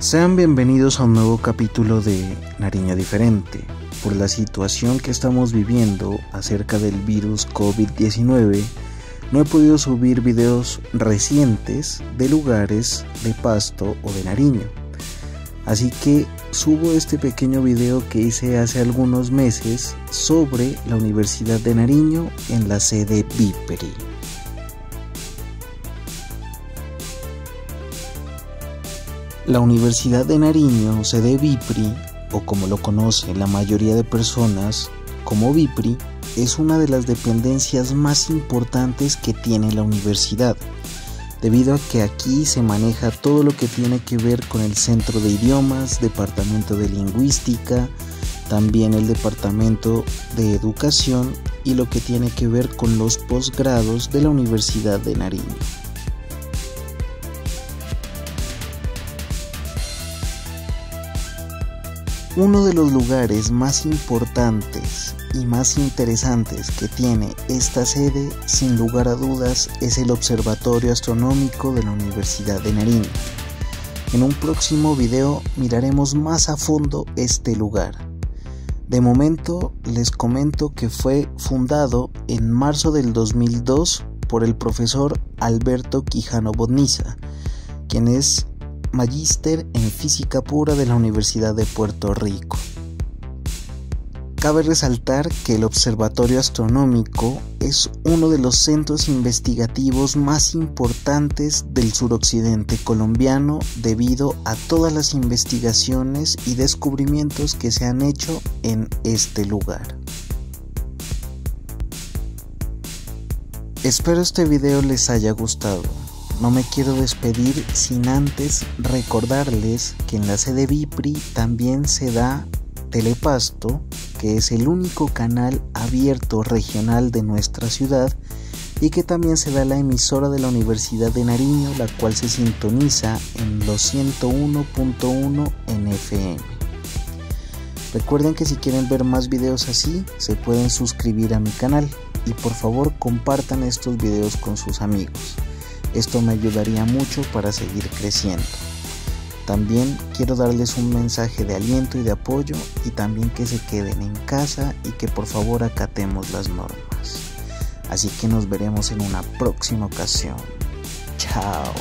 Sean bienvenidos a un nuevo capítulo de Nariño Diferente. Por la situación que estamos viviendo acerca del virus COVID-19, no he podido subir videos recientes de lugares de Pasto o de Nariño. Así que subo este pequeño video que hice hace algunos meses sobre la Universidad de Nariño en la sede Viperi. La Universidad de Nariño, sede Vipri, o como lo conoce la mayoría de personas como Vipri, es una de las dependencias más importantes que tiene la universidad, debido a que aquí se maneja todo lo que tiene que ver con el centro de idiomas, departamento de lingüística, también el departamento de educación y lo que tiene que ver con los posgrados de la Universidad de Nariño. Uno de los lugares más importantes y más interesantes que tiene esta sede, sin lugar a dudas, es el Observatorio Astronómico de la Universidad de Nariño. En un próximo video miraremos más a fondo este lugar. De momento les comento que fue fundado en marzo del 2002 por el profesor Alberto Quijano Boniza, quien es magíster en física pura de la Universidad de Puerto Rico. Cabe resaltar que el Observatorio Astronómico es uno de los centros investigativos más importantes del suroccidente colombiano debido a todas las investigaciones y descubrimientos que se han hecho en este lugar. Espero este video les haya gustado. No me quiero despedir sin antes recordarles que en la sede Vipri también se da Telepasto, que es el único canal abierto regional de nuestra ciudad y que también se da la emisora de la Universidad de Nariño, la cual se sintoniza en los 101.1 en FM. Recuerden que si quieren ver más videos así, se pueden suscribir a mi canal y por favor compartan estos videos con sus amigos. Esto me ayudaría mucho para seguir creciendo. También quiero darles un mensaje de aliento y de apoyo y también que se queden en casa y que por favor acatemos las normas. Así que nos veremos en una próxima ocasión. Chao.